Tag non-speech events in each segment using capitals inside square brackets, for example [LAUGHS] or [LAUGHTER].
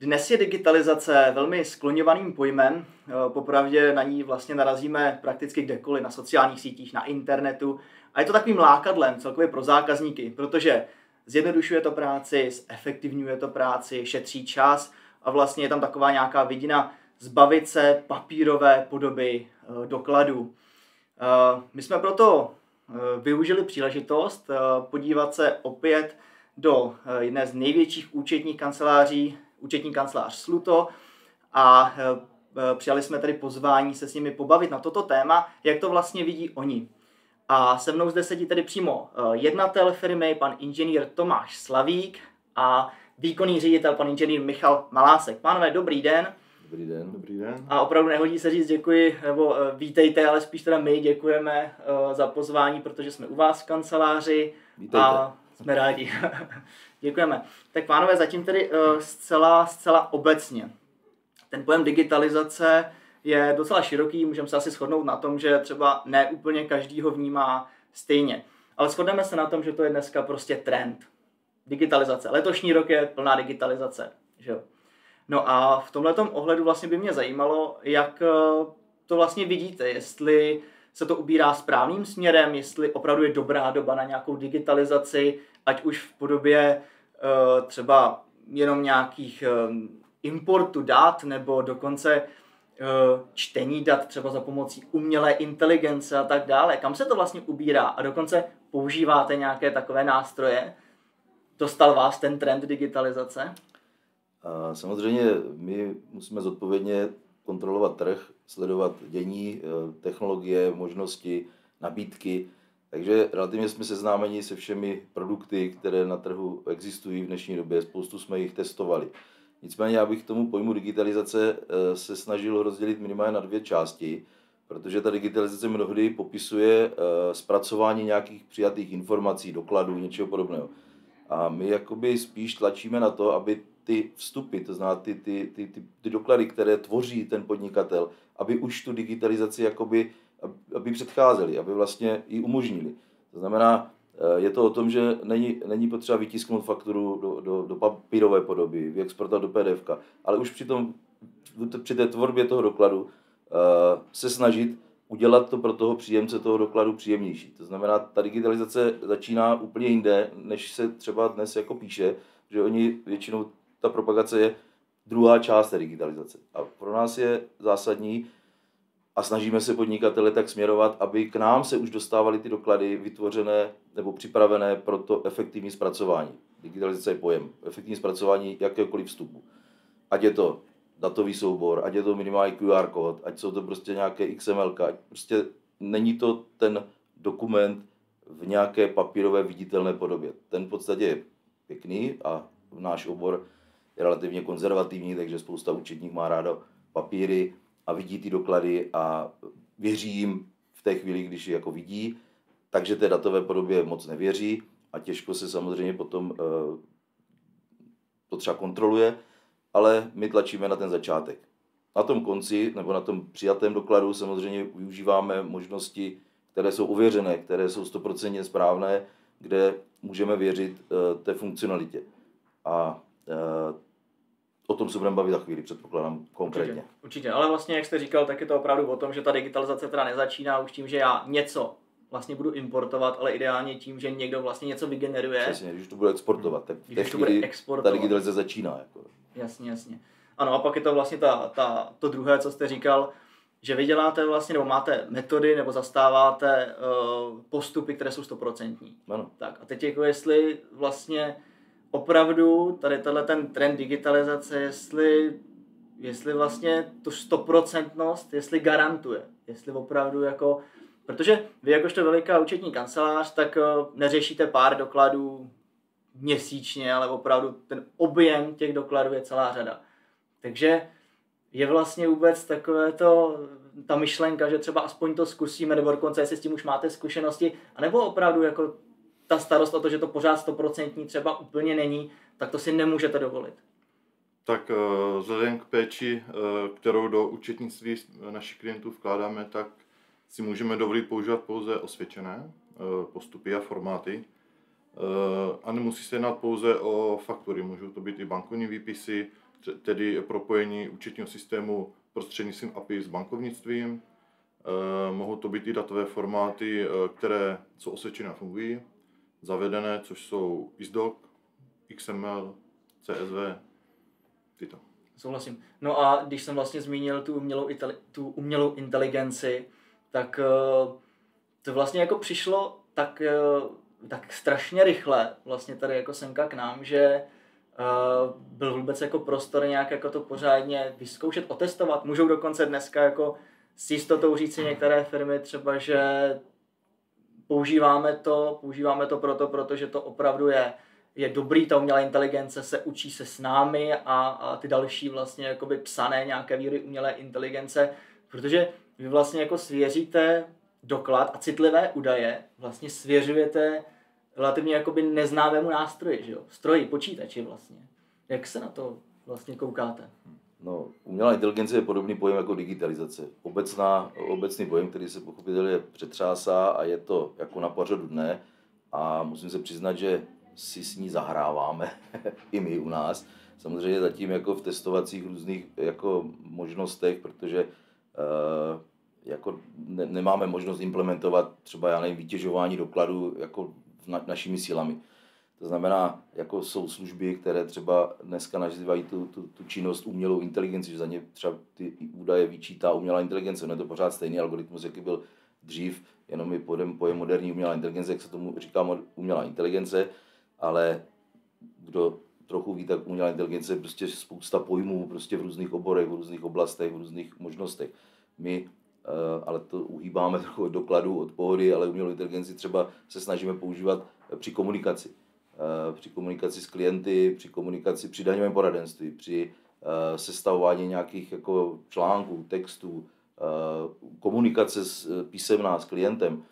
Dnes je digitalizace velmi skloňovaným pojmem. Eh, popravdě na ní vlastně narazíme prakticky kdekoliv, na sociálních sítích, na internetu. A je to takovým lákadlem celkově pro zákazníky, protože zjednodušuje to práci, zefektivňuje to práci, šetří čas a vlastně je tam taková nějaká vidina zbavit se papírové podoby eh, dokladů. Eh, my jsme proto využili příležitost podívat se opět do jedné z největších účetních kanceláří účetní kancelář Sluto a e, e, přijali jsme tady pozvání se s nimi pobavit na toto téma, jak to vlastně vidí oni. A se mnou zde sedí tedy přímo e, jednatel firmy, pan inženýr Tomáš Slavík a výkonný ředitel, pan inženýr Michal Malásek. Pánové, dobrý den. Dobrý den. Dobrý den. A opravdu nehodí se říct děkuji, nebo vítejte, ale spíš teda my děkujeme za pozvání, protože jsme u vás v kanceláři. Vítejte. A jsme rádi. [LAUGHS] Děkujeme. Tak pánové, zatím tedy uh, zcela, zcela obecně. Ten pojem digitalizace je docela široký, můžeme se asi shodnout na tom, že třeba ne úplně každý ho vnímá stejně. Ale shodneme se na tom, že to je dneska prostě trend. Digitalizace. Letošní rok je plná digitalizace. Že jo? No a v tomhle ohledu vlastně by mě zajímalo, jak eh, to vlastně vidíte, jestli se to ubírá správným směrem, jestli opravdu je dobrá doba na nějakou digitalizaci, ať už v podobě uh, třeba jenom nějakých uh, importu dat nebo dokonce uh, čtení dat třeba za pomocí umělé inteligence a tak dále. Kam se to vlastně ubírá? A dokonce používáte nějaké takové nástroje? Dostal vás ten trend digitalizace? Samozřejmě my musíme zodpovědně kontrolovat trh, sledovat dění, technologie, možnosti, nabídky takže relativně jsme seznámeni se všemi produkty, které na trhu existují v dnešní době. Spoustu jsme jich testovali. Nicméně já bych tomu pojmu digitalizace eh, se snažil rozdělit minimálně na dvě části, protože ta digitalizace mnohdy popisuje eh, zpracování nějakých přijatých informací, dokladů, něčeho podobného. A my jakoby spíš tlačíme na to, aby ty vstupy, to znamená ty, ty, ty, ty, ty doklady, které tvoří ten podnikatel, aby už tu digitalizaci jakoby aby předcházeli, aby vlastně ji umožnili. To znamená, eh, je to o tom, že není, není potřeba vytisknout fakturu do, do, do papírové podoby, vyexportovat do PDF, ale už při, tom, při té tvorbě toho dokladu uh, se snažit udělat to pro toho příjemce toho dokladu příjemnější. To znamená, ta digitalizace začíná úplně jinde, než se třeba dnes jako píše, že oni většinou, ta propagace je druhá část té digitalizace. A pro nás je zásadní, a snažíme se podnikatele tak směrovat, aby k nám se už dostávaly ty doklady vytvořené nebo připravené pro to efektivní zpracování. Digitalizace je pojem. Efektivní zpracování jakéhokoliv vstupu. Ať je to datový soubor, ať je to minimální QR kód, ať jsou to prostě nějaké XML, ať prostě není to ten dokument v nějaké papírové viditelné podobě. Ten v podstatě je pěkný a náš obor je relativně konzervativní, takže spousta účetních má rádo papíry, a vidí ty doklady a věří jim v té chvíli, když je jako vidí, takže té datové podobě moc nevěří a těžko se samozřejmě potom uh, to třeba kontroluje, ale my tlačíme na ten začátek. Na tom konci nebo na tom přijatém dokladu samozřejmě využíváme možnosti, které jsou ověřené, které jsou stoprocentně správné, kde můžeme věřit uh, té funkcionalitě. A uh, o tom se budeme bavit za chvíli, předpokládám konkrétně. Určitě, určitě, ale vlastně, jak jste říkal, tak je to opravdu o tom, že ta digitalizace teda nezačíná už tím, že já něco vlastně budu importovat, ale ideálně tím, že někdo vlastně něco vygeneruje. Přesně, když to bude exportovat, tak v té chvíli ta digitalizace začíná. Jako. Jasně, jasně. Ano, a pak je to vlastně ta, ta, to druhé, co jste říkal, že vy děláte vlastně, nebo máte metody, nebo zastáváte uh, postupy, které jsou stoprocentní. Ano. Tak a teď jako jestli vlastně opravdu tady tenhle ten trend digitalizace, jestli, jestli vlastně tu stoprocentnost, jestli garantuje, jestli opravdu jako, protože vy jakožto veliká účetní kancelář, tak eh, neřešíte pár dokladů měsíčně, ale opravdu ten objem těch dokladů je celá řada. Takže je vlastně vůbec takové to, ta myšlenka, že třeba aspoň to zkusíme, nebo dokonce jestli s tím už máte zkušenosti, anebo opravdu jako ta starost o to, že to pořád stoprocentní třeba úplně není, tak to si nemůžete dovolit. Tak eh, vzhledem k péči, eh, kterou do účetnictví našich klientů vkládáme, tak si můžeme dovolit používat pouze osvědčené eh, postupy a formáty. A nemusí se jednat pouze o faktury, můžou to být i bankovní výpisy, tedy propojení účetního systému prostřednictvím API s bankovnictvím. Mohou to být i datové formáty, které jsou osvědčené a fungují, zavedené, což jsou ISDOC, XML, CSV, tyto. Souhlasím. No a když jsem vlastně zmínil tu umělou, tu umělou inteligenci, tak to vlastně jako přišlo tak, tak strašně rychle vlastně tady jako semka k nám, že uh, byl vůbec jako prostor nějak jako to pořádně vyzkoušet, otestovat. Můžou dokonce dneska jako s jistotou říci některé firmy třeba, že používáme to, používáme to proto, protože to opravdu je, je dobrý, ta umělá inteligence se učí se s námi a, a ty další vlastně jakoby psané nějaké víry umělé inteligence, protože vy vlastně jako svěříte doklad a citlivé údaje vlastně svěřujete relativně jakoby neznámému nástroji, že jo? stroji, počítači vlastně. Jak se na to vlastně koukáte? No, umělá inteligence je podobný pojem jako digitalizace. Obecná, obecný pojem, který se pochopitelně přetřásá a je to jako na pořadu dne a musím se přiznat, že si s ní zahráváme, [LAUGHS] i my u nás. Samozřejmě zatím jako v testovacích různých jako možnostech, protože uh, jako ne, nemáme možnost implementovat třeba, já nevím, vytěžování dokladů jako na, našimi silami. To znamená, jako jsou služby, které třeba dneska nazývají tu, tu, tu činnost umělou inteligenci, že za ně třeba ty údaje vyčítá umělá inteligence. No je to pořád stejný algoritmus, jaký byl dřív, jenom je pojem, pojem moderní umělá inteligence, jak se tomu říká umělá inteligence, ale kdo trochu ví, tak umělá inteligence je prostě spousta pojmů prostě v různých oborech, v různých oblastech, v různých možnostech. My Eh, ale to uhýbáme [LAUGHS] trochu od dokladu, od pohody, ale umělou inteligenci třeba se snažíme používat při komunikaci. Eh, při komunikaci s klienty, při komunikaci, při daňovém poradenství, při eh, sestavování nějakých jako článků, textů, komunikace s, písemná s klientem.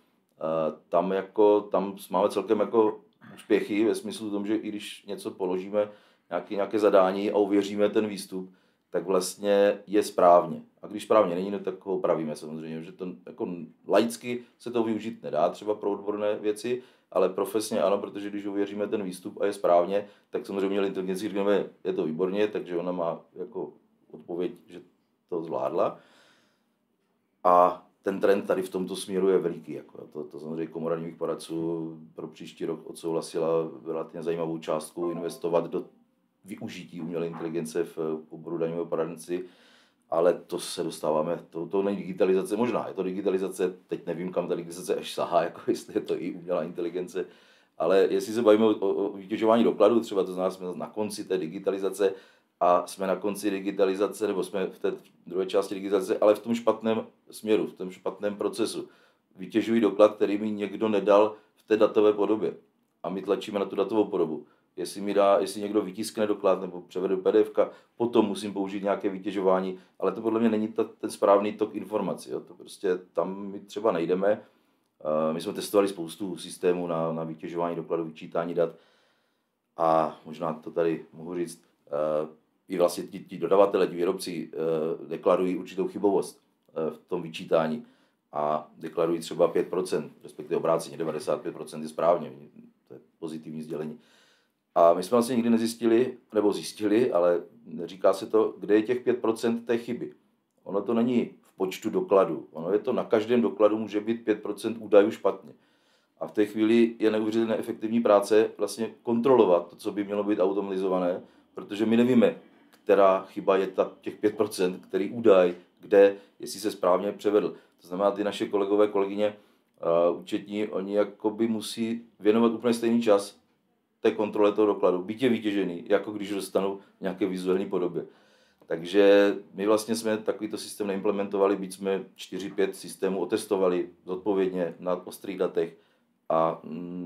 Tam, jako, tam máme celkem jako úspěchy ve smyslu tom, že i když něco položíme, nějaké, nějaké zadání a uvěříme ten výstup, tak vlastně je správně. A když správně není, no, tak ho opravíme samozřejmě, že to jako laicky se to využít nedá třeba pro odborné věci, ale profesně ano, protože když uvěříme ten výstup a je správně, tak samozřejmě inteligenci říkáme, je to výborně, takže ona má jako odpověď, že to zvládla. A ten trend tady v tomto směru je veliký. Jako to, to samozřejmě komora poradců pro příští rok odsouhlasila relativně zajímavou částku investovat do využití umělé inteligence v oboru daňového poradenství, ale to se dostáváme, to, to není digitalizace, možná je to digitalizace, teď nevím, kam ta digitalizace až sahá, [LAUGHS] jako jestli je to i umělá inteligence, ale jestli se bavíme o, o, vytěžování dokladů, třeba to znamená, jsme na konci té digitalizace a jsme na konci digitalizace, nebo jsme v té druhé části digitalizace, ale v tom špatném směru, v tom špatném procesu. Vytěžují doklad, který mi někdo nedal v té datové podobě. A my tlačíme na tu datovou podobu jestli mi dá, jestli někdo vytiskne doklad nebo převede PDF, potom musím použít nějaké vytěžování, ale to podle mě není ta, ten správný tok informací. Jo. To prostě tam my třeba nejdeme. My jsme testovali spoustu systémů na, na vytěžování dokladů, vyčítání dat a možná to tady mohu říct, i vlastně ti, ti dodavatele, ti výrobci deklarují určitou chybovost v tom vyčítání a deklarují třeba 5%, respektive obráceně 95% je správně, to je pozitivní sdělení. A my jsme vlastně nikdy nezjistili, nebo zjistili, ale neříká se to, kde je těch 5% té chyby. Ono to není v počtu dokladů. Ono je to na každém dokladu může být 5% údajů špatně. A v té chvíli je neuvěřitelně efektivní práce vlastně kontrolovat to, co by mělo být automatizované, protože my nevíme, která chyba je ta, těch 5%, který údaj, kde, jestli se správně převedl. To znamená, ty naše kolegové, kolegyně, uh, účetní, oni jakoby musí věnovat úplně stejný čas té kontrole toho dokladu, byť je vytěžený, jako když dostanu v nějaké vizuální podobě. Takže my vlastně jsme takovýto systém neimplementovali, byť jsme 4-5 systémů otestovali zodpovědně na ostrých datech a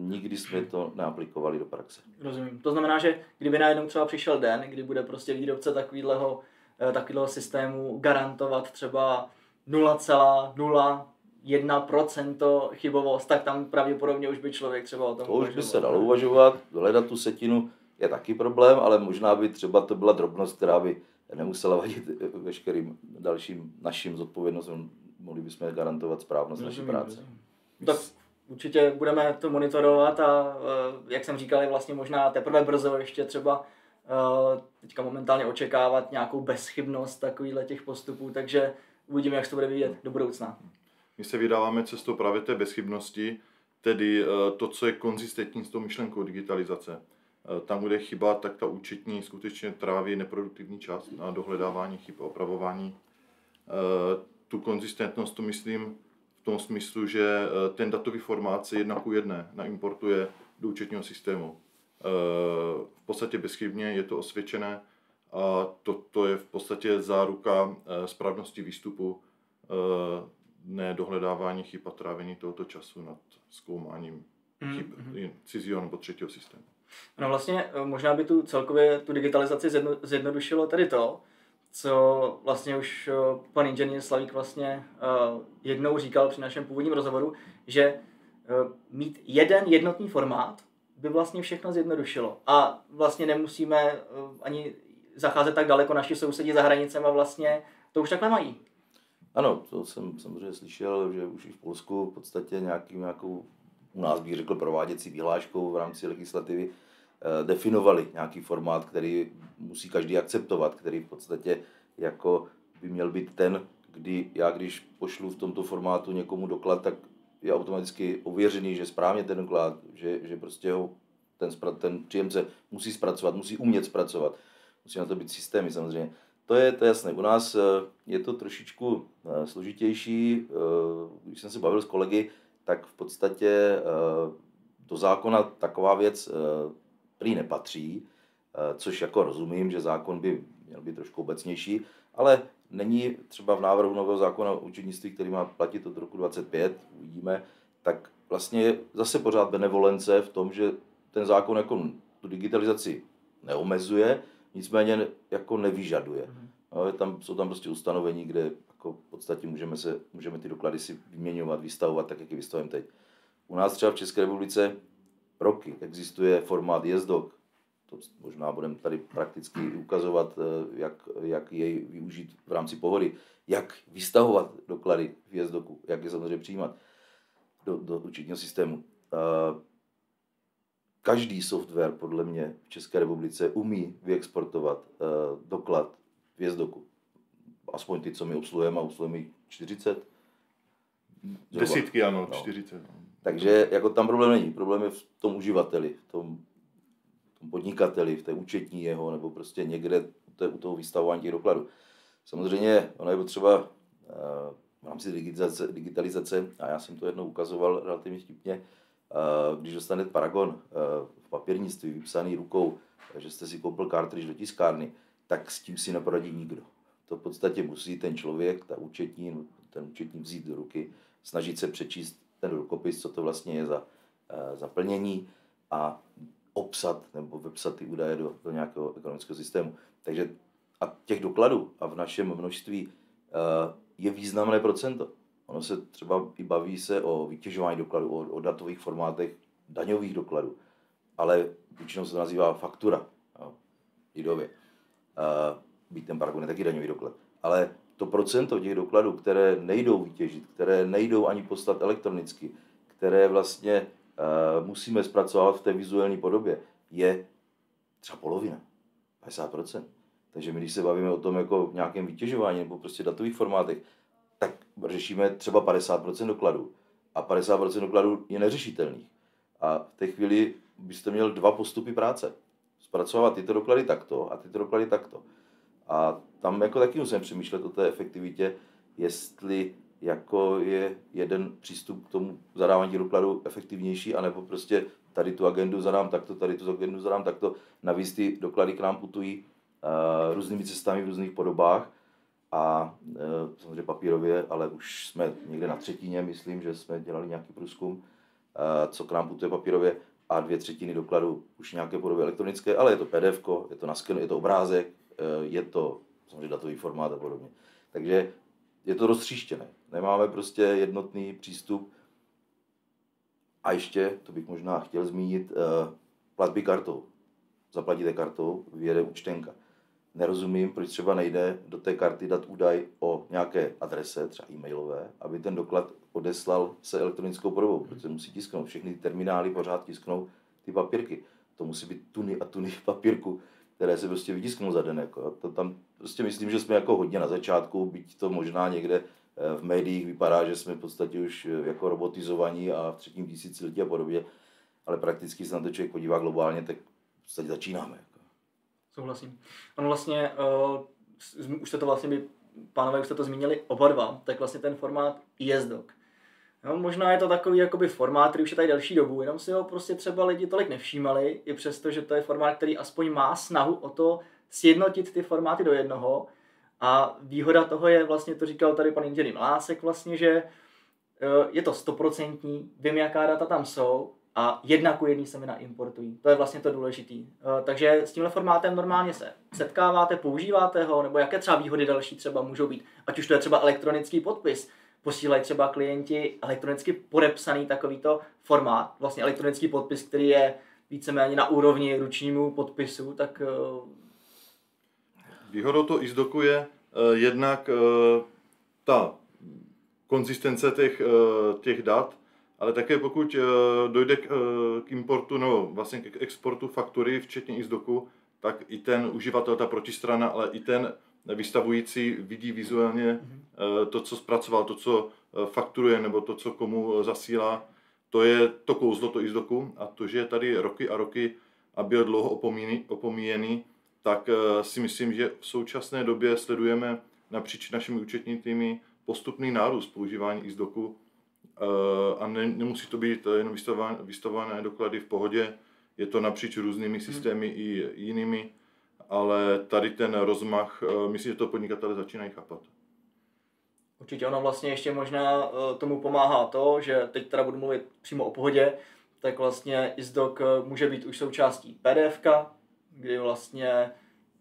nikdy jsme to neaplikovali do praxe. Rozumím. To znamená, že kdyby najednou třeba přišel den, kdy bude prostě výrobce takového, eh, takového systému garantovat třeba 0,0 1% chybovost, tak tam pravděpodobně už by člověk třeba o tom To už by se dalo uvažovat, hledat tu setinu je taky problém, ale možná by třeba to byla drobnost, která by nemusela vadit veškerým dalším naším zodpovědnostem. Mohli bychom garantovat správnost naší práce. Tak určitě budeme to monitorovat a eh, jak jsem říkal, je vlastně možná teprve brzo ještě třeba teďka momentálně očekávat nějakou bezchybnost takovýchhle těch postupů, takže uvidíme, jak se to bude vyvíjet do budoucna. My se vydáváme cestou právě té bezchybnosti, tedy to, co je konzistentní s tou myšlenkou digitalizace. Tam, kde je chyba, tak ta účetní skutečně tráví neproduktivní čas na dohledávání chyb a opravování. Tu konzistentnost to myslím v tom smyslu, že ten datový formát se jedna ku jedné naimportuje do účetního systému. V podstatě bezchybně je to osvědčené a to, to je v podstatě záruka správnosti výstupu, ne dohledávání chyb a trávení tohoto času nad zkoumáním chyb mm-hmm. cizího nebo třetího systému. No vlastně eh, možná by tu celkově tu digitalizaci zjedno, zjednodušilo tady to, co vlastně už eh, pan inženýr Slavík vlastně uh, jednou říkal při našem původním rozhovoru, že mít jeden jednotný formát by vlastně všechno zjednodušilo. A vlastně nemusíme ani zacházet tak daleko naši sousedí za hranicemi a vlastně to už takhle mají. Ano, to jsem samozřejmě slyšel, že už i v Polsku v podstatě nějaký, nějakou u nás bych řekl prováděcí vyhláškou v rámci legislativy eh, definovali nějaký formát, který musí každý akceptovat, který v podstatě jako by měl být ten, kdy já když pošlu v tomto formátu někomu doklad, tak je automaticky ověřený, že správně ten doklad, že, že prostě ho ten, ten příjemce musí zpracovat, musí umět zpracovat. Musí na to být systémy samozřejmě. To je, to je jasné. U nás eh, je to trošičku eh, složitější. Když jsem se bavil s kolegy, tak v podstatě eh, do zákona taková věc eh, prý nepatří, eh, což jako rozumím, že zákon by měl být trošku obecnější, ale není třeba v návrhu nového zákona o učednictví, který má platit od roku 25, uvidíme, tak vlastně je zase pořád benevolence v tom, že ten zákon jako tu digitalizaci neomezuje, nicméně jako nevyžaduje. Mm-hmm. No, je tam, jsou tam prostě ustanovení, kde jako v podstatě můžeme, se, můžeme ty doklady si vyměňovat, vystavovat tak, jak je vystavujeme teď. U nás třeba v České republice roky existuje formát jezdok, to možná budeme tady prakticky ukazovat, eh, jak, jak jej využít v rámci pohody, jak vystavovat doklady v jezdoku, jak je samozřejmě přijímat do, do účetního systému. Eh, každý software podle mě v České republice umí vyexportovat eh, doklad v jezdoku aspoň ty, co my obsluhujeme, a obsluhujeme jich 40. Zhruba. Desítky, ano, no. 40. No. Takže jako tam problém není. Problém je v tom uživateli, v tom, v tom podnikateli, v té účetní jeho, nebo prostě někde u toho vystavování těch dokladů. Samozřejmě ono je potřeba eh, v rámci digitalizace, digitalizace, a já jsem to jednou ukazoval relativně vtipně, když dostane Paragon eh, v papírnictví vypsaný rukou, že jste si koupil cartridge do tiskárny, tak s tím si neporadí nikdo to v podstatě musí ten člověk, ta účetní, ten účetní vzít do ruky, snažit se přečíst ten rukopis, co to vlastně je za uh, zaplnění a obsat nebo vepsat ty údaje do, do nějakého ekonomického systému. Takže a těch dokladů a v našem množství je významné procento. Ono se třeba i baví se o vytěžování dokladů, o, o datových formátech daňových dokladů, ale většinou se to nazývá faktura, jo, lidově. Uh, být ten paragon je taky daňový doklad. Ale to procento těch dokladů, které nejdou vytěžit, které nejdou ani poslat elektronicky, které vlastně uh, musíme zpracovat v té vizuální podobě, je třeba polovina, 50%. Takže my, když se bavíme o tom jako nějakém vytěžování nebo prostě datových formátech, tak řešíme třeba 50% dokladů. A 50% dokladů je neřešitelných. A v té chvíli byste měl dva postupy práce. Zpracovat tyto doklady takto a tyto doklady takto. A tam jako taky musíme přemýšlet o té efektivitě, jestli jako je jeden přístup k tomu zadávání dokladu efektivnější, anebo prostě tady tu agendu zadám takto, tady tu agendu zadám takto. Navíc ty doklady k nám putují uh, různými cestami v různých podobách a uh, samozřejmě papírově, ale už jsme někde na třetině, myslím, že jsme dělali nějaký průzkum, uh, co k nám putuje papírově a dvě třetiny dokladu už nějaké podobě elektronické, ale je to PDF, je to na skenu, je to obrázek, Eh, je to samozřejmě datový formát a podobně. Takže je to roztříštěné. Nemáme prostě jednotný přístup. A ještě, to bych možná chtěl zmínit, eh, platby kartou. Zaplatíte kartou, vyjede účtenka. Nerozumím, proč třeba nejde do té karty dát údaj o nějaké adrese, třeba e-mailové, aby ten doklad odeslal se elektronickou podobou, protože musí tisknout. Všechny ty terminály pořád tisknou ty papírky. To musí být tuny a tuny papírku které se prostě vytisknou za den. Jako. To tam prostě myslím, že jsme jako hodně na začátku, byť to možná někde eh, v médiích vypadá, že jsme v podstatě už eh, jako robotizovaní a v třetím tisíciletí a podobně, ale prakticky se na to člověk podívá globálně, tak v podstatě začínáme. Souhlasím. On vlastně, uh, už jste to vlastně by, pánové, už jste to zmínili oba dva, tak vlastně ten formát ESDoc. No, možná je to takový jakoby formát, který už je tady delší dobu, jenom si ho prostě třeba lidi tolik nevšímali, i přesto, že to je formát, který aspoň má snahu o to sjednotit ty formáty do jednoho. A výhoda toho je vlastně, to říkal tady pan inženýr Lásek vlastně, že eh, je to stoprocentní, vím, jaká data tam jsou a jedna ku jedný se mi naimportují. To je vlastně to důležitý. Eh, takže s tímhle formátem normálně se setkáváte, používáte ho, nebo jaké třeba výhody další třeba můžou být. Ať už to je třeba elektronický podpis, posílají třeba klienti elektronicky podepsaný takovýto formát, vlastně elektronický podpis, který je víceméně na úrovni ručnímu podpisu, tak... Eh, Výhodou to ISDOKu je uh, jednak uh, ta konzistence těch, uh, těch dat, ale také pokud uh, dojde k, uh, k importu nebo vlastně k exportu faktury, včetně ISDOKu, tak i ten uživatel, ta protistrana, ale i ten vystavující vidí vizuálně mm-hmm. to, co zpracoval, to, co eh, fakturuje, nebo to, co komu zasílá. To je to kouzlo, to izdoku. A to, že je tady roky a roky a byl dlouho opomíjený, opomíjený tak si myslím, že v současné době sledujeme napříč našimi účetními postupný nárůst používání izdoku a ne, nemusí to být jenom vystavované doklady v pohodě, je to napříč různými mhm. systémy hmm. i jinými ale tady ten rozmach, eh, myslím, že to podnikatele začínají chápat. Určitě ono vlastně ještě možná eh, tomu pomáhá to, že teď teda budu mluvit přímo o pohodě, tak vlastně ISDOC eh, může být už součástí PDF, kdy vlastně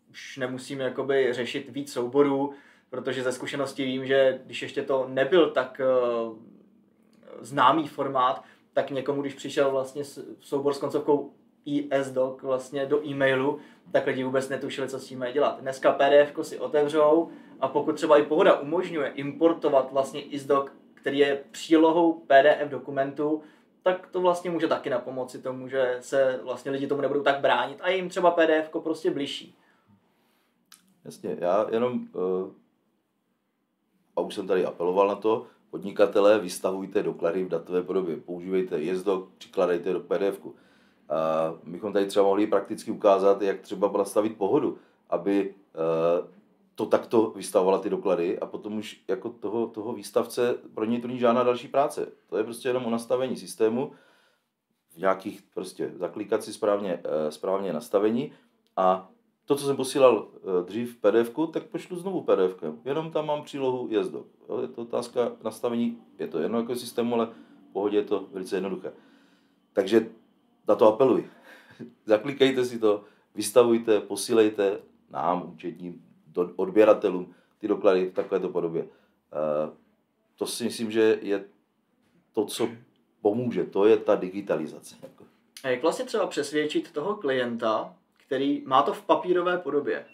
už nemusíme jakoby řešit víc souborů, protože ze zkušenosti vím, že když ještě to nebyl tak známý formát, tak někomu, když přišel vlastně soubor s koncovkou ESDoc vlastně do e-mailu, tak lidi vůbec netušili, co s tím mají dělat. Dneska PDF si otevřou a pokud třeba i pohoda umožňuje importovat vlastně ISDoc, který je přílohou PDF dokumentu, tak to vlastně může taky na pomoci tomu, že se vlastně lidi tomu nebudou tak bránit a jim třeba PDF prostě blížší. Jasně, já jenom, uh, a už jsem tady apeloval na to, podnikatelé, vystavujte doklady v datové podobě, používejte jezdok, přikladejte do PDF. -ku a bychom tady třeba mohli prakticky ukázat, jak třeba nastavit pohodu, aby eh, to takto vystavovala ty doklady a potom už jako toho, toho výstavce pro něj to není žádná další práce. To je prostě jenom o nastavení systému, v nějakých prostě zaklíkat si správně, eh, správně nastavení a to, co jsem posílal eh, dřív pdf tak pošlu znovu pdf Jenom tam mám přílohu jezdo. Je to otázka nastavení, je to jedno jako systému, ale v pohodě je to velice jednoduché. Takže na to apeluji. [LAUGHS] Zaklikejte si to, vystavujte, posílejte nám, účetním, odběratelům ty doklady v takovéto podobě. Eh, to si myslím, že je to, co pomůže. To je ta digitalizace. A jak vlastně třeba přesvědčit toho klienta, který má to v papírové podobě,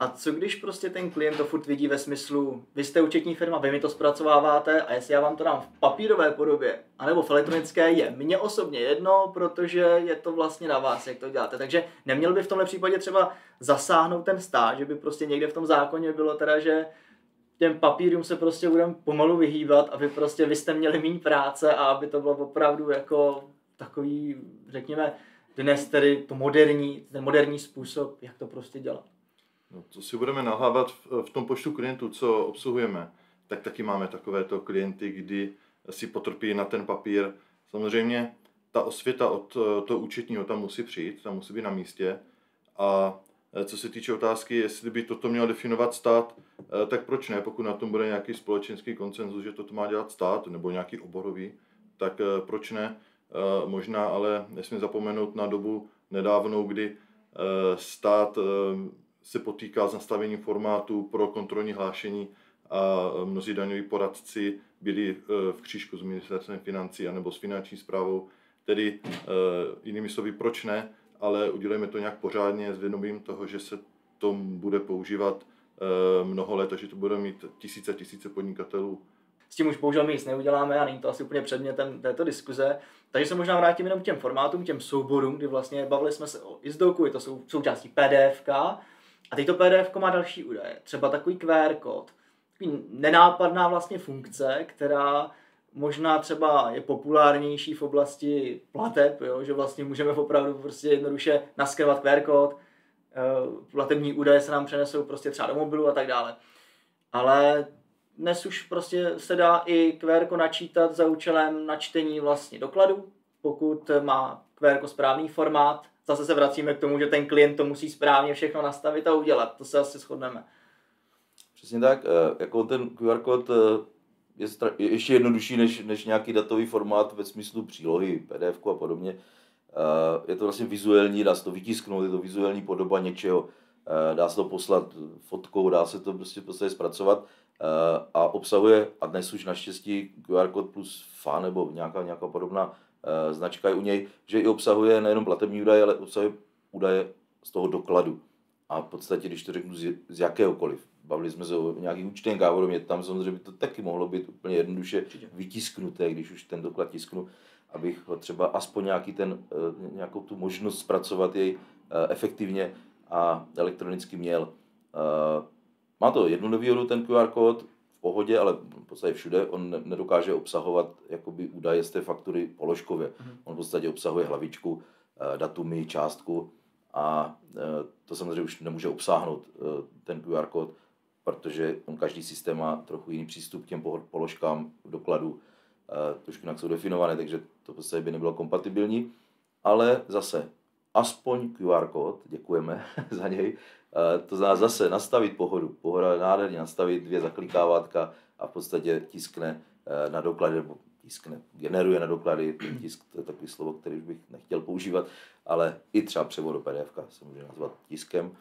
a co když prostě ten klient to furt vidí ve smyslu, vy jste účetní firma, vy mi to zpracováváte a jestli já vám to dám v papírové podobě, anebo v elektronické, je mně osobně jedno, protože je to vlastně na vás, jak to děláte. Takže neměl by v tomhle případě třeba zasáhnout ten stát, že by prostě někde v tom zákoně bylo teda, že těm papírům se prostě budeme pomalu vyhýbat, aby prostě vy jste měli méně práce a aby to bylo opravdu jako takový, řekněme, dnes tedy to moderní, ten moderní způsob, jak to prostě dělat. No, to si budeme nahlávat v, v tom počtu klientů, co obsluhujeme, tak taky máme takovéto klienty, kdy si potrpí na ten papír. Samozřejmě ta osvěta od eh, toho účetního tam musí přijít, tam musí být na místě. A eh, co se týče otázky, jestli by toto měl definovat stát, eh, tak proč ne, pokud na tom bude nějaký společenský koncenzus, že toto má dělat stát, nebo nějaký oborový, tak proč ne? Možná ale nesmím zapomenout na dobu nedávnou, kdy stát se potýká s nastavením formátu pro kontrolní hlášení a mnozí daňoví poradci byli v křížku s ministerstvem financí anebo s finanční zprávou. Tedy jinými slovy, proč ne, ale udělejme to nějak pořádně s vědomím toho, že se to bude používat mnoho let a že to bude mít tisíce tisíce podnikatelů. S tím už bohužel my nic neuděláme a není to asi úplně předmětem této diskuze. Takže se možná vrátím jenom k těm formátům, těm souborům, kdy vlastně bavili jsme se o ISDOKu, je to sou, součástí PDF, a teď to PDF má další údaje, třeba takový QR kód, takový nenápadná vlastně funkce, která možná třeba je populárnější v oblasti plateb, jo? že vlastně můžeme opravdu prostě jednoduše naskenovat QR kód, eh, platební údaje se nám přenesou prostě třeba do mobilu a tak dále. Ale dnes už prostě se dá i QR načítat za účelem načtení vlastně dokladu, pokud má QR správný formát. Zase se vracíme k tomu, že ten klient to musí správně všechno nastavit a udělat. To se asi shodneme. Přesně tak, eh, jako ten QR kód eh, je, stra- je ještě jednodušší než, než nějaký datový formát ve smyslu přílohy, PDF a podobně. Eh, je to vlastně vizuální, dá se to vytisknout, je to vizuální podoba něčeho, dá se to poslat fotkou, dá se to prostě prostě zpracovat a obsahuje, a dnes už naštěstí QR kód plus FA nebo nějaká, nějaká podobná značka je u něj, že i obsahuje nejenom platební údaje, ale obsahuje údaje z toho dokladu. A v podstatě, když to řeknu z, z jakéhokoliv, bavili jsme se o nějakých účtenkách podobně, tam samozřejmě by to taky mohlo být úplně jednoduše vytisknuté, když už ten doklad tisknu, abych ho třeba aspoň nějaký ten, eh, nějakou tu možnost zpracovat jej eh, efektivně a elektronicky měl. Eh, má to jednu nevýhodu ten QR kód, v pohodě, ale v podstatě všude on nedokáže obsahovat jakoby údaje z té faktury položkově. Mm-hmm. On v podstatě obsahuje hlavičku, datumy, částku a to samozřejmě už nemůže obsáhnout ten QR kód protože on každý systém má trochu jiný přístup k těm položkám v dokladu, eh, trošku jinak jsou definované, takže to prostě by nebylo kompatibilní. Ale zase, aspoň QR kód, děkujeme [LAUGHS] za něj, eh, to znamená zase nastavit pohodu. Pohoda je nádherně nastavit dvě zaklikávátka a v podstatě tiskne eh, na doklady, nebo tiskne, generuje na doklady, [CLEARS THROAT] tisk to je takový slovo, který už bych nechtěl používat, ale i třeba převod do PDF se může nazvat tiskem.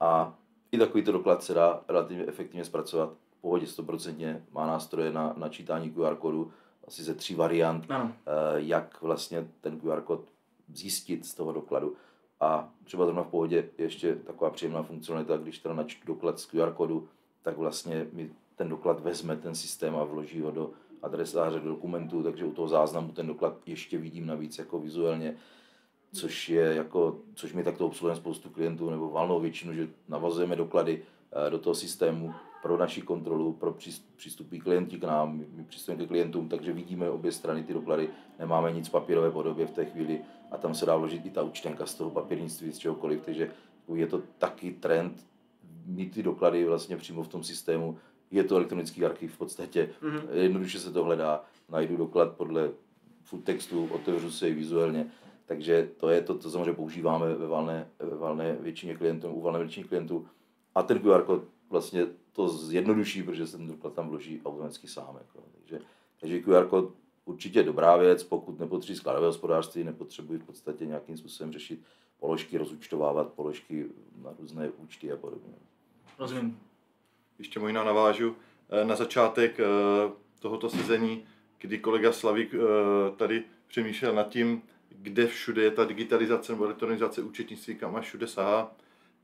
A i takovýto doklad se dá relativně efektivně zpracovat. V pohodě 100% má nástroje na načítání QR kódu, asi ze tří variant, ano. Eh, jak vlastně ten QR kód zjistit z toho dokladu. A třeba zrovna v pohodě je ještě taková příjemná funkcionalita, když teda načtu doklad z QR kódu, tak vlastně mi ten doklad vezme ten systém a vloží ho do adresáře, do dokumentu, takže u toho záznamu ten doklad ještě vidím navíc jako vizuálně což je jako, což my takto obsluhujeme spoustu klientů nebo valnou většinu, že navazujeme doklady eh, do toho systému pro naši kontrolu, pro přístupí klienti k nám, my přistupujeme ke klientům, takže vidíme obě strany ty doklady, nemáme nic v papírové podobě v té chvíli a tam se dá vložit i ta účtenka z toho papírnictví, z čehokoliv, takže je to taky trend mít ty doklady vlastně přímo v tom systému, je to elektronický archiv v podstatě, mm-hmm. jednoduše se to hledá, najdu doklad podle full textu, otevřu se ji vizuálně takže to je to, co samozřejmě používáme ve valné, ve valné většině klientů, u valné většině klientů. A ten QR kód vlastně to zjednoduší, protože se ten doklad tam vloží automaticky sám. Jako. Takže, takže QR kód určitě dobrá věc, pokud nepotřebuji skladové hospodářství, nepotřebuji v podstatě nějakým způsobem řešit položky, rozúčtovávat položky na různé účty a podobně. Rozumím. Ještě možná navážu eh, na začátek eh, tohoto sezení, kdy kolega Slavík eh, tady přemýšlel nad tím, kde všude je ta digitalizace nebo elektronizace účetnictví, kam až všude sahá,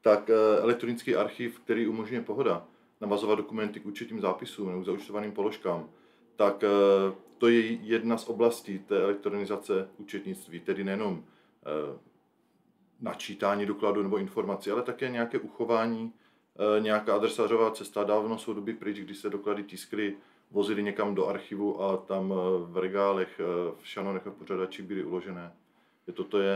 tak elektronický archiv, který umožňuje pohoda, navazovat dokumenty k účetním zápisům nebo zaučtovaným položkám, tak eh, to je jedna z oblastí té elektronizace účetnictví, tedy nejenom eh, načítání dokladu nebo informací, ale také nějaké uchování, nějaká adresářová cesta. Dávno jsou doby pryč, kdy se doklady tiskly, vozili někam do archivu a tam v regálech, v šanonech a pořadači byly uložené. Toto je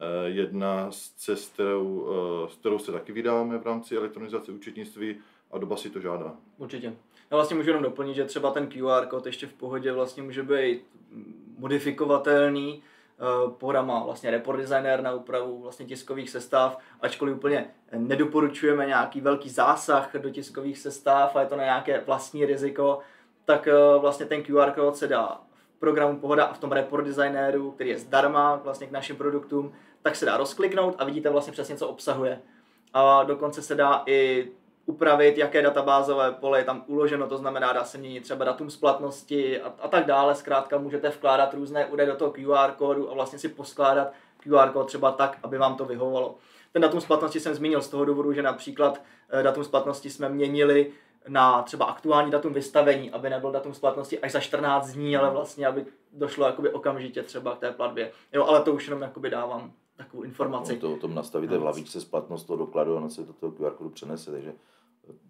eh, jedna z cest, kterou, eh, s kterou se taky vydáváme v rámci elektronizace účetnictví a doba si to žádá. Určitě. Já vlastně můžu jenom doplnit, že třeba ten QR kód ještě v pohodě vlastně může být modifikovatelný, eh, Pohoda má vlastně report designer na úpravu vlastně tiskových sestav, ačkoliv úplně nedoporučujeme nějaký velký zásah do tiskových sestav a je to na nějaké vlastní riziko, tak vlastně ten QR kód se dá programu Pohoda a v tom report designéru, který je zdarma vlastně k našim produktům, tak se dá rozkliknout a vidíte vlastně přesně, co obsahuje. A dokonce se dá i upravit, jaké databázové pole je tam uloženo, to znamená, dá se měnit třeba datum splatnosti a, a tak dále. Zkrátka můžete vkládat různé údaje do toho QR kódu a vlastně si poskládat QR kód třeba tak, aby vám to vyhovovalo. Ten datum splatnosti jsem zmínil z toho důvodu, že například eh, datum splatnosti jsme měnili na třeba aktuální datum vystavení, aby nebyl datum splatnosti až za 14 dní, ale vlastně, aby došlo jakoby okamžitě třeba k té platbě. Jo, ale to už jenom jakoby dávám takovou informaci. No to, o tom nastavíte v lavičce splatnost toho dokladu a se do toho QR kodu přenese, takže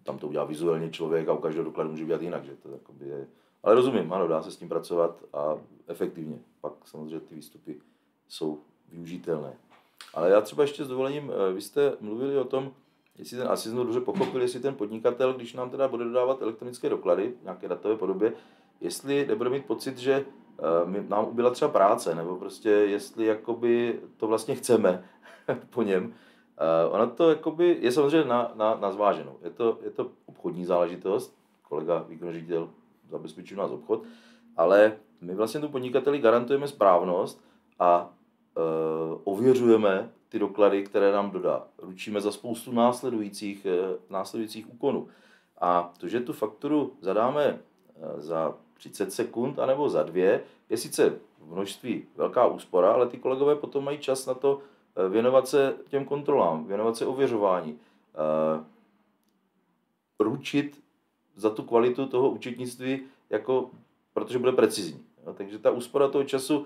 tam to udělá vizuálně člověk a u každého dokladu může udělat jinak, že to je... Ale rozumím, ano, dá se s tím pracovat a efektivně. Pak samozřejmě ty výstupy jsou využitelné. Ale já třeba ještě s dovolením, eh, vy jste mluvili o tom, jestli ten, asi jsem to dobře pochopil, jestli ten podnikatel, když nám teda bude dodávat elektronické doklady v nějaké datové podobě, jestli nebude mít pocit, že eh, nám ubyla třeba práce, nebo prostě jestli jakoby to vlastně chceme [LAUGHS] po něm. Uh, ono to jakoby je samozřejmě na, na, na zváženou. Je to, je to obchodní záležitost, kolega výkonný ředitel zabezpečí nás obchod, ale my vlastně tu podnikateli garantujeme správnost a uh, ověřujeme ty doklady, které nám dodá. Ručíme za spoustu následujících, uh, následujících úkonů. A to, že tu fakturu zadáme za 30 sekund anebo za dvě, je sice množství velká úspora, ale ty kolegové potom mají čas na to věnovat se těm kontrolám, věnovat se ověřování, ručit za tu kvalitu toho účetnictví, jako, protože bude precizní. Jo? Takže ta úspora toho času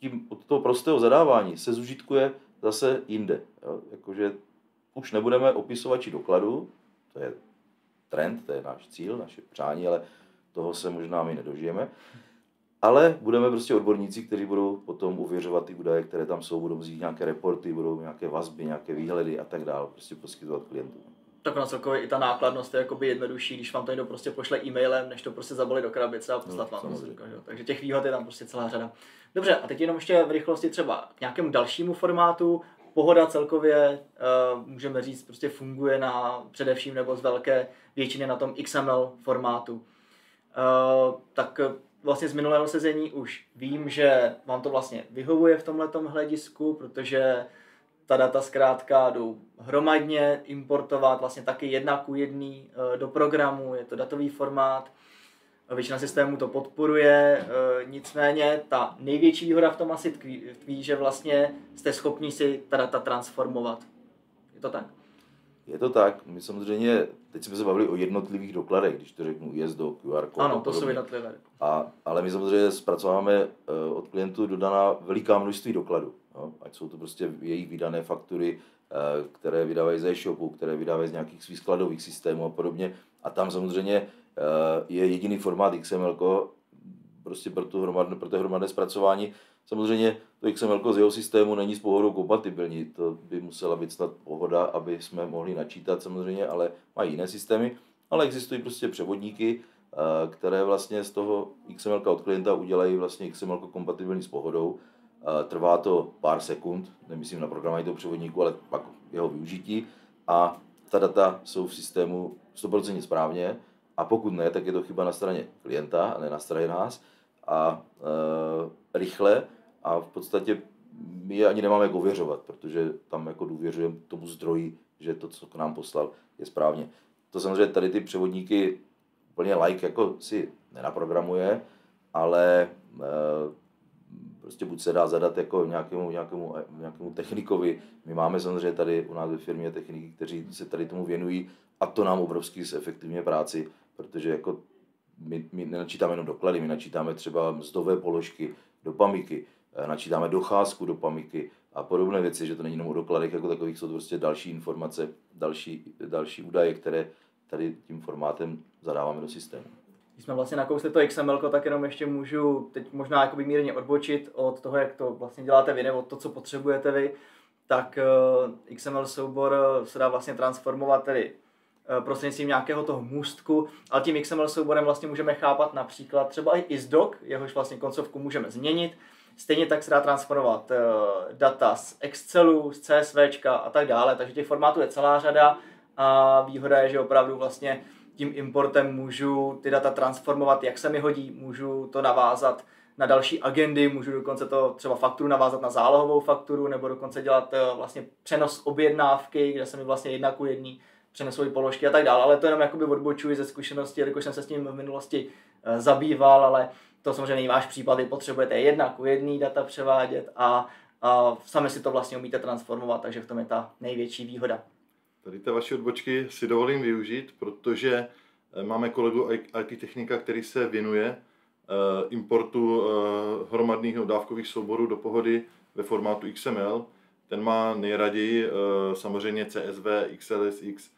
tím od toho prostého zadávání se zužitkuje zase jinde. Jo? Jakože už nebudeme opisovači dokladu, to je trend, to je náš cíl, naše přání, ale toho se možná my nedožijeme. Ale budeme prostě odborníci, kteří budou potom uvěřovat ty údaje, které tam jsou, budou vzít nějaké reporty, budou nějaké vazby, nějaké výhledy a tak dále, prostě poskytovat klientům tak na celkově i ta nákladnost je jakoby jednodušší, když vám to někdo prostě pošle e-mailem, než to prostě zabalit do krabice a poslat no, vám to. Takže těch výhod je tam prostě celá řada. Dobře, a teď jenom ještě v rychlosti třeba k nějakému dalšímu formátu. Pohoda celkově, uh, můžeme říct, prostě funguje na především nebo z velké většiny na tom XML formátu. Uh, tak vlastně z minulého sezení už vím, že vám to vlastně vyhovuje v tomhle hledisku, protože ta data zkrátka jdou hromadně importovat vlastně taky jedna ku jedný eh, do programu, je to datový formát, většina systémů to podporuje, eh, nicméně ta největší výhoda v tom asi tkví, tkví, že vlastně jste schopni si ta data transformovat. Je to tak? Je to tak. My samozřejmě, teď jsme se bavili o jednotlivých dokladech, když to řeknu USD, QR kód. Ano, to jsou jednotlivé. A, ale my samozřejmě zpracováme eh, od klientů dodaná veliká množství dokladů. No, ať jsou to prostě jejich vydané faktury, eh, které vydávají ze e-shopu, které vydávají z nějakých svých skladových systémů a podobně. A tam samozřejmě eh, je jediný formát XML, prostě pro, tu hromad, pro to hromadné zpracování. Samozřejmě to XML z jeho systému není s pohodou kompatibilní, to by musela být snad pohoda, aby jsme mohli načítat samozřejmě, ale mají jiné systémy. Ale existují prostě převodníky, eh, které vlastně z toho XML od klienta udělají vlastně XML kompatibilní s pohodou. Trvá to pár sekund, nemyslím na programování toho převodníku, ale pak jeho využití. A ta data jsou v systému 100% správně. A pokud ne, tak je to chyba na straně klienta a ne na straně nás. A e, rychle a v podstatě my je ani nemáme jak ověřovat, protože tam jako důvěřujeme tomu zdroji, že to, co k nám poslal, je správně. To samozřejmě tady ty převodníky úplně like jako si nenaprogramuje, ale e, prostě buď se dá zadat jako nějakému, nějakému, nějakému technikovi. My máme samozřejmě tady u nás ve firmě techniky, kteří se tady tomu věnují a to nám obrovský zefektivně práci, protože jako my, my nenačítáme jenom doklady, my načítáme třeba mzdové položky do pamiky, eh, načítáme docházku do pamiky a podobné věci, že to není jenom o dokladech jako takových, jsou to prostě další informace, další, další údaje, které tady tím formátem zadáváme do systému. Když jsme vlastně nakousli to XML, tak jenom ještě můžu teď možná jakoby mírně odbočit od toho, jak to vlastně děláte vy, nebo to, co potřebujete vy, tak uh, XML soubor eh, se dá vlastně transformovat tedy prostřednictvím nějakého toho můstku, ale tím XML souborem vlastně můžeme chápat například třeba i isdoc, jehož vlastně koncovku můžeme změnit, Stejně tak se dá transformovat uh, data z Excelu, z CSV a tak dále, takže těch formátů je celá řada a výhoda je, že opravdu vlastně tím importem můžu ty data transformovat, jak se mi hodí, můžu to navázat na další agendy, můžu dokonce to třeba fakturu navázat na zálohovou fakturu, nebo dokonce dělat eh, vlastně přenos objednávky, kde se mi vlastně jedna ku jedný přenesují položky a tak dále, ale to jenom jakoby odbočuji ze zkušenosti, jelikož jsem se s tím v minulosti eh, zabýval, ale to samozřejmě není váš případ, vy potřebujete jedna ku jedný data převádět a, a sami si to vlastně umíte transformovat, takže v tom je ta největší výhoda. Tady ty vaše odbočky si dovolím využít, protože Máme kolegu IT technika, který se věnuje importu hromadných dávkových souborů do pohody ve formátu XML. Ten má nejraději samozřejmě CSV, XLSX,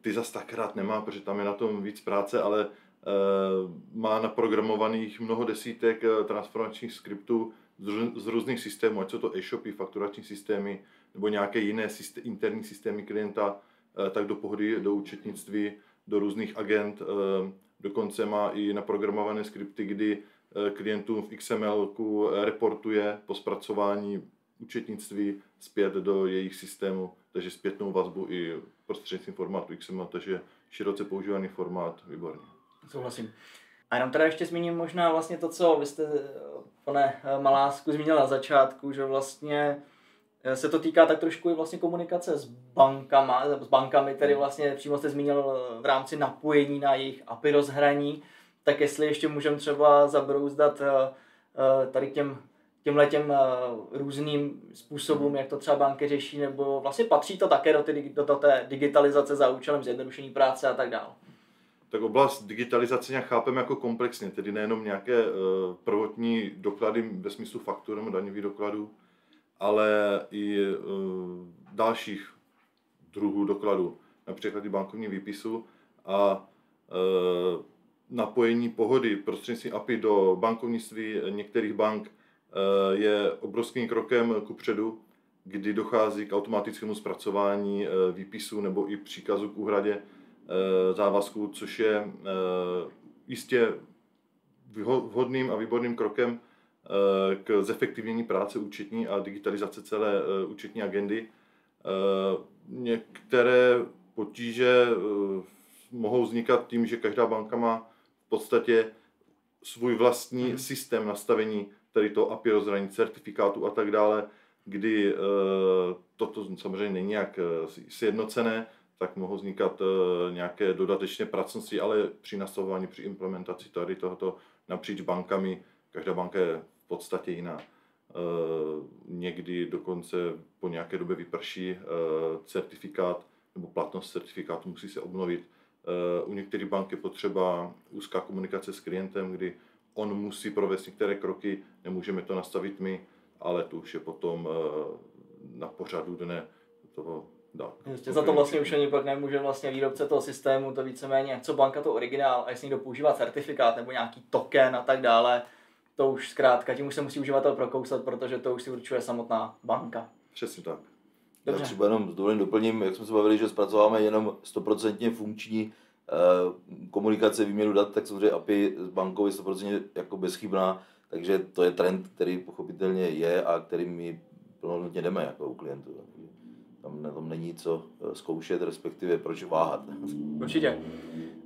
ty zas tak rád nemá, protože tam je na tom víc práce, ale má naprogramovaných mnoho desítek transformačních skriptů z různých systémů, ať jsou to e-shopy, fakturační systémy nebo nějaké jiné systé- interní systémy klienta, eh, tak do pohody, do účetnictví, do různých agent. Eh, dokonce má i naprogramované skripty, kdy eh, klientům v XML reportuje po zpracování účetnictví zpět do jejich systému, takže zpětnou vazbu i prostřednictvím formátu XML, takže široce používaný formát, výborně. Souhlasím. A jenom teda ještě zmíním možná vlastně to, co vy jste, pane Malásku, zmínil na začátku, že vlastně eh, se to týká tak trošku i vlastně komunikace s bankama, s bankami, tedy hmm. vlastně přímo jste zmínil eh, v rámci napojení na jejich API rozhraní, tak jestli ještě můžeme třeba zabrouzdat eh, tady těm těmhle těm různým způsobům, jak to třeba banky řeší, nebo vlastně patří to také do, ty, do té digitalizace za účelem zjednodušení práce a tak dále tak oblast digitalizace nějak chápeme jako komplexně, tedy nejenom nějaké uh, prvotní doklady ve smyslu faktur nebo daňových dokladů, ale i uh, dalších druhů dokladů, například i bankovní výpisu a uh, napojení pohody prostřednictvím API do bankovnictví některých bank je obrovským krokem kupředu, kdy dochází k automatickému zpracování výpisu nebo i příkazu k úhradě. Eh, závazků, což je eh, jistě vhodným a výborným krokem eh, k zefektivnění práce účetní a digitalizace celé účetní agendy. Některé potíže mohou vznikat tím, že každá banka má v podstatě svůj vlastní hmm. systém nastavení tady to API rozhraní certifikátu a tak dále, kdy toto samozřejmě není nějak sjednocené, tak mohou vznikat eh, nějaké dodatečné pracnosti, ale při nastavování, při implementaci tady tohoto napříč bankami, každá banka je v podstatě jiná. Eh, někdy dokonce po nějaké době vyprší eh, certifikát nebo platnost certifikátu musí se obnovit. U některých bank je potřeba úzká komunikace s klientem, kdy on musí provést některé kroky, nemůžeme to nastavit my, ale to už je potom na pořadu dne toho dá. Jistě za to vlastně už ani pak nemůže vlastně výrobce toho systému to víceméně, co banka to originál a jestli někdo používá certifikát nebo nějaký token a tak dále, to už zkrátka tím už se musí uživatel prokousat, protože to už si určuje samotná banka. Přesně tak. Dobře. Já třeba jenom s dovolím doplním, jak jsme se bavili, že zpracováme jenom stoprocentně funkční uh, komunikace, výměnu dat, tak samozřejmě API s bankou je 100% jako bezchybná, takže to je trend, který pochopitelně je a který my plnohodnotně jdeme jako u klientů tam na tom není co eh, zkoušet, respektive proč váhat. Určitě.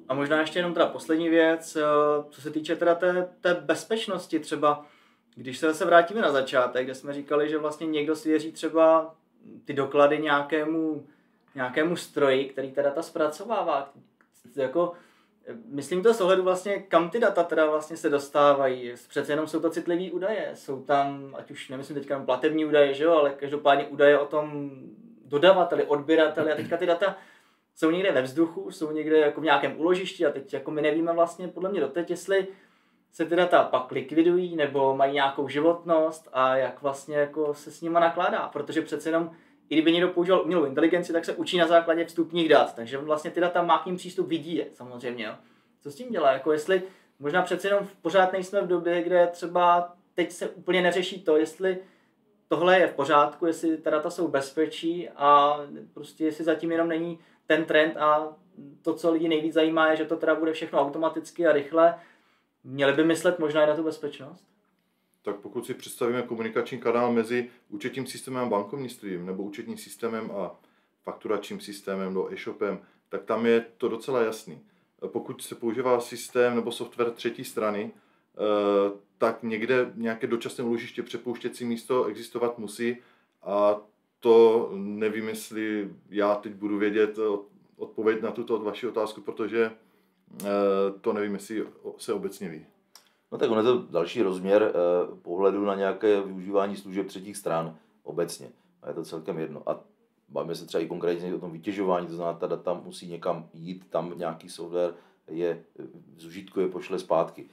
A možná ještě jenom teda poslední věc, eh, co se týče teda té, té bezpečnosti třeba, když se zase vrátíme na začátek, kde jsme říkali, že vlastně někdo svěří třeba ty doklady nějakému, nějakému stroji, který ta data zpracovává. Jako, myslím to z ohledu vlastně, kam ty data teda vlastně se dostávají. Přece jenom jsou to citlivé údaje. Jsou tam, ať už nemyslím teďka platební údaje, že jo, ale každopádně údaje o tom, dodavateli, odběrateli a teďka ty data jsou někde ve vzduchu, jsou někde jako v nějakém uložišti a teď jako my nevíme vlastně podle mě doteď, jestli se ty data pak likvidují nebo mají nějakou životnost a jak vlastně jako se s nima nakládá, protože přece jenom i kdyby někdo používal umělou inteligenci, tak se učí na základě vstupních dat, takže vlastně ty data má k ním přístup, vidí je samozřejmě. Jo. Co s tím dělá? Jako jestli možná přece jenom pořád nejsme v době, kde třeba teď se úplně neřeší to, jestli tohle je v pořádku, jestli ta data jsou bezpečí a prostě jestli zatím jenom není ten trend a to, co lidi nejvíc zajímá, je, že to teda bude všechno automaticky a rychle. Měli by myslet možná i na tu bezpečnost? Tak pokud si představíme komunikační kanál mezi účetním systémem a bankovnictvím, nebo účetním systémem a fakturačním systémem do e-shopem, tak tam je to docela jasný. Pokud se používá systém nebo software třetí strany, eh, tak někde nějaké dočasné úložiště, přepouštěcí místo existovat musí a to nevím, jestli já teď budu vědět odpověď na tuto vaši otázku, protože eh, to nevím, jestli se obecně ví. No tak on je to další rozměr eh, pohledu na nějaké využívání služeb třetích stran obecně. A je to celkem jedno. A bavíme se třeba i konkrétně o tom vytěžování, to znamená, ta data musí někam jít, tam nějaký software je zužitkuje, pošle zpátky.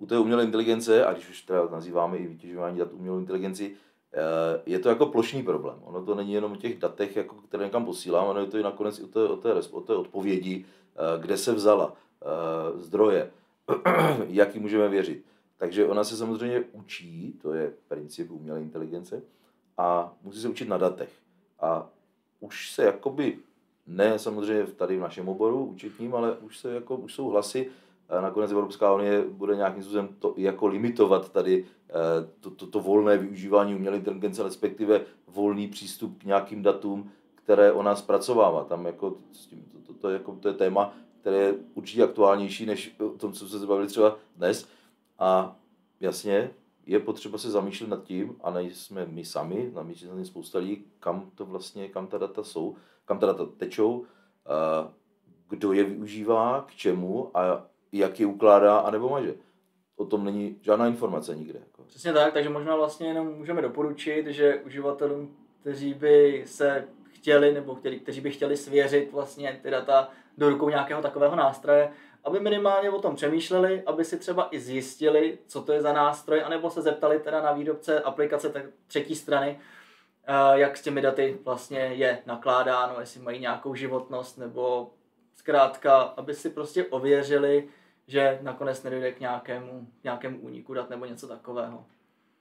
U té umělé inteligence, a když už teda nazýváme i vytěžování dat umělou inteligenci, eh, je to jako plošný problém. Ono to není jenom o těch datech, jako, které někam posílám, ono je to i nakonec i o té, o té, o té odpovědi, eh, kde se vzala, eh, zdroje, [CLEARS THROAT] jak ji můžeme věřit. Takže ona se samozřejmě učí, to je princip umělé inteligence, a musí se učit na datech. A už se jakoby, ne samozřejmě tady v našem oboru účetním, ale už, se jako, už jsou hlasy, nakonec Evropská unie bude nějakým způsobem to jako limitovat tady eh, to, to, to volné využívání umělé inteligence, respektive volný přístup k nějakým datům, které ona zpracovává. Tam jako, to, to, to, je, jako, to je téma, které je určitě aktuálnější než o tom, co se bavili třeba dnes. A jasně, je potřeba se zamýšlet nad tím, a nejsme my sami, na my spousta lidí, kam to vlastně, kam ta data jsou, kam ta data tečou, kdo je využívá, k čemu a jak je ukládá anebo maže. O tom není žádná informace nikde. Jako. Přesně tak, takže možná vlastně jenom můžeme doporučit, že uživatelům, kteří by se chtěli nebo chtěli, kteří by chtěli svěřit vlastně ty data do rukou nějakého takového nástroje, aby minimálně o tom přemýšleli, aby si třeba i zjistili, co to je za nástroj, anebo se zeptali teda na výrobce aplikace třetí strany, eh, jak s těmi daty vlastně je nakládáno, jestli mají nějakou životnost, nebo zkrátka, aby si prostě ověřili, že nakonec nedojde k nějakému, nějakému úniku dat nebo něco takového.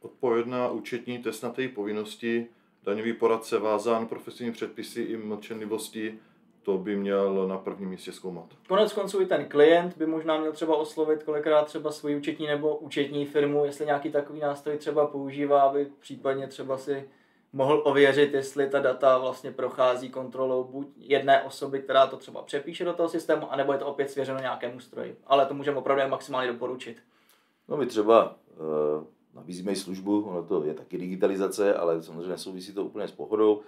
Odpověď na účetní test na té povinnosti, daňový poradce vázán profesní předpisy i mlčenlivosti, to by měl na prvním místě zkoumat. Konec konců i ten klient by možná měl třeba oslovit kolikrát třeba svoji účetní nebo účetní firmu, jestli nějaký takový nástroj třeba používá, aby případně třeba si mohl ověřit, jestli ta data vlastně prochází kontrolou buď jedné osoby, která to třeba přepíše do toho systému, anebo je to opět svěřeno nějakému stroji. Ale to můžeme opravdu maximálně doporučit. No my třeba uh, nabízíme i službu, ono to je taky digitalizace, ale samozřejmě nesouvisí to úplně s pohodou, uh,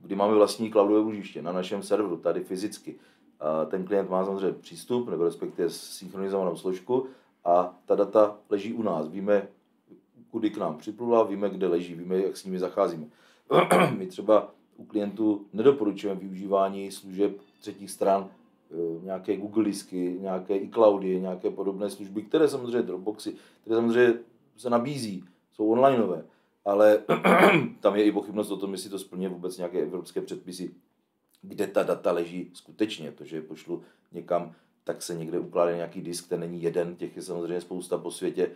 kdy máme vlastní cloudové úložiště na našem serveru, tady fyzicky. Uh, ten klient má samozřejmě přístup, nebo respektive synchronizovanou složku a ta data leží u nás. Víme, kudy k nám připlula, víme, kde leží, víme, jak s nimi zacházíme. [CLEARS THROAT] My třeba u klientů nedoporučujeme využívání služeb třetích stran, e, nějaké Google disky, nějaké iCloudy, nějaké podobné služby, které samozřejmě Dropboxy, které samozřejmě se nabízí, jsou onlineové, ale [CLEARS THROAT] tam je i pochybnost o tom, jestli to splně vůbec nějaké evropské předpisy, kde ta data leží skutečně, to, že je pošlu někam, tak se někde ukládá nějaký disk, ten není jeden, těch je samozřejmě spousta po světě,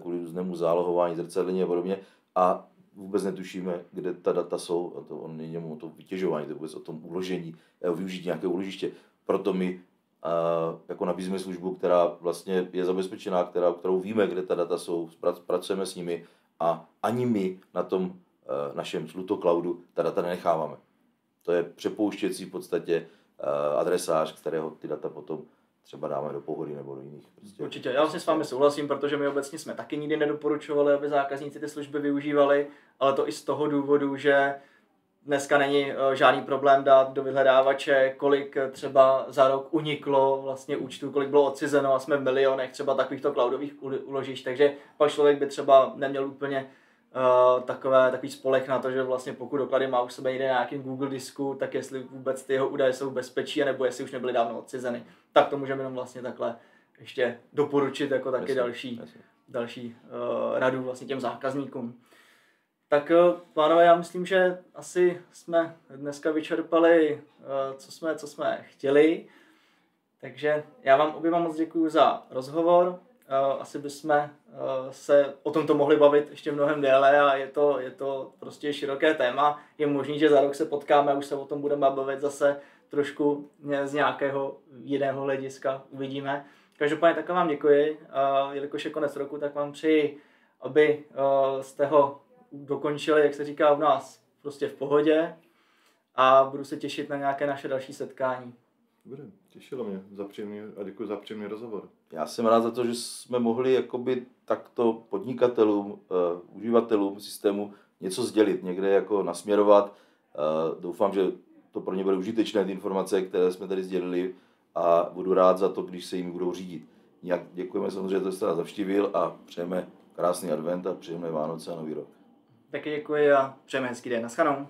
kvůli různému zálohování, zrcadlení a podobně. A vůbec netušíme, kde ta data jsou, a to on není o to vytěžování, to je vůbec o tom uložení, o využití nějakého uložiště. Proto my eh, jako nabízíme službu, která vlastně je zabezpečená, která, kterou víme, kde ta data jsou, pracujeme s nimi a ani my na tom eh, našem Sluto Cloudu ta data nenecháváme. To je přepouštěcí v podstatě adresář, kterého ty data potom třeba dáme do pohody nebo do jiných. Prostě. Určitě, já vlastně s vámi souhlasím, protože my obecně jsme taky nikdy nedoporučovali, aby zákazníci ty služby využívali, ale to i z toho důvodu, že dneska není eh, žádný problém dát do vyhledávače, kolik eh, třeba za rok uniklo vlastně účtu, kolik bylo odcizeno a jsme v milionech třeba takovýchto cloudových uložišť, takže pak člověk by třeba neměl úplně uh, takové, takový spolech na to, že vlastně pokud doklady má u sebe někde na nějakém Google disku, tak jestli vůbec ty jeho údaje jsou bezpečí, nebo jestli už nebyly dávno odcizeny. Tak to můžeme jenom vlastně takhle ještě doporučit jako taky jasně, další, jasně. další uh, radu vlastně těm zákazníkům. Tak uh, pánové, já myslím, že asi jsme dneska vyčerpali, uh, co jsme, co jsme chtěli. Takže já vám oběma moc děkuji za rozhovor. Uh, asi bychom uh, se o tomto mohli bavit ještě mnohem déle a je to, je to prostě široké téma. Je možný, že za rok se potkáme a už se o tom budeme bavit zase trošku z nějakého jiného hlediska. Uvidíme. Každopádně tak vám děkuji. Uh, jelikož je konec roku, tak vám přeji, aby jste ho dokončili, jak se říká u nás, prostě v pohodě a budu se těšit na nějaké naše další setkání. Bude, těšilo mě za příjemný, a děkuji za příjemný rozhovor. Já jsem rád za to, že jsme mohli jakoby takto podnikatelům, uh, uživatelům systému něco sdělit, někde jako nasměrovat. Uh, doufám, že to pro ně bude užitečné, ty informace, které jsme tady sdělili a budu rád za to, když se jim budou řídit. Jak děkujeme samozřejmě, že jste nás zavštívil a přejeme krásný advent a přejeme Vánoce a Nový rok. Taky děkuji a přejeme hezký den. Naschledanou.